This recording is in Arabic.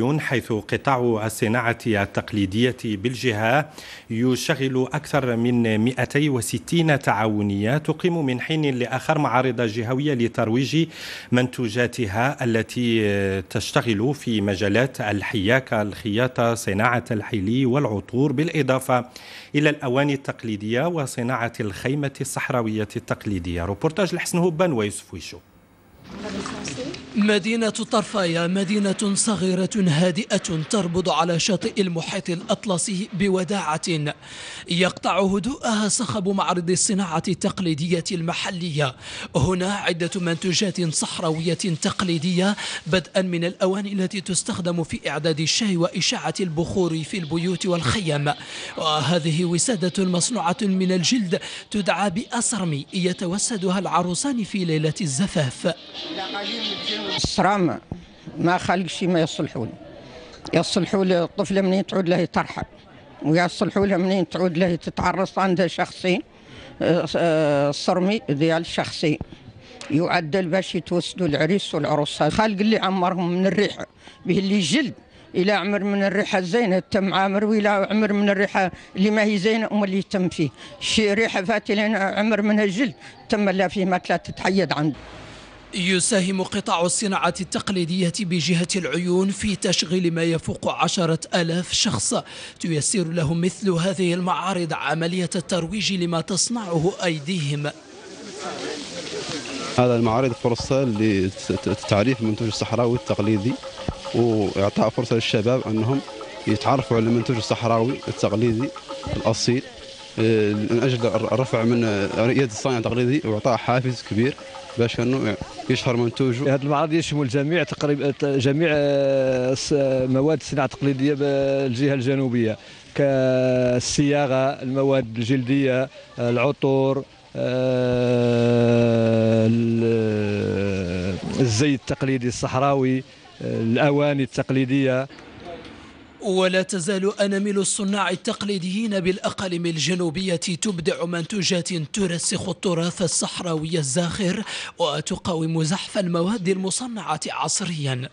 العيون حيث قطاع الصناعة التقليدية بالجهة يشغل أكثر من 260 تعاونية تقيم من حين لآخر معارض جهوية لترويج منتوجاتها التي تشتغل في مجالات الحياكة الخياطة صناعة الحلي والعطور بالإضافة إلى الأواني التقليدية وصناعة الخيمة الصحراوية التقليدية. روبورتاج الحسن هبان ويوسف ويشو. مدينة طرفايا مدينة صغيرة هادئة تربض على شاطئ المحيط الأطلسي بوداعة يقطع هدوءها صخب معرض الصناعة التقليدية المحلية. هنا عدة منتوجات صحراوية تقليدية بدءا من الأواني التي تستخدم في إعداد الشاي وإشاعة البخور في البيوت والخيم وهذه وسادة مصنوعة من الجلد تدعى بأسرمي يتوسدها العروسان في ليلة الزفاف. الصرام ما خلق شيء ما يصلحوا له. يصلحوا له الطفلة منين تعود له ترحل ويصلحوا لها منين تعود له تتعرس عندها شخصين الصرمي ديال شخصي. يعدل باش يتوسدوا العريس والعروس. خالق اللي عمرهم من الريحة به اللي جلد إلى عمر من الريحة الزينه تم عامر وإلى عمر من الريحة اللي ما هي زينة ام اللي تم فيه. شي ريحة فاتي لنا عمر منها الجلد تم لا فيه ما تتحيد عنده. يساهم قطاع الصناعة التقليدية بجهة العيون في تشغيل ما يفوق عشرة ألاف شخص. تيسر لهم مثل هذه المعارض عملية الترويج لما تصنعه أيديهم. هذا المعارض فرصة لتعريف المنتوج الصحراوي التقليدي وإعطاء فرصة للشباب أنهم يتعرفوا على المنتوج الصحراوي التقليدي الأصيل. من أجل الرفع من يد الصانع التقليدي وإعطاء حافز كبير باش أنه يشهر منتوجه هذا المعرض يشمل جميع تقريبا جميع مواد الصناعة التقليدية بالجهه الجنوبية كالصياغة المواد الجلدية العطور الزيت التقليدي الصحراوي الأواني التقليدية. ولا تزال أنامل الصناع التقليديين بالأقاليم الجنوبية تبدع منتوجات ترسخ التراث الصحراوي الزاخر وتقاوم زحف المواد المصنعة عصريا.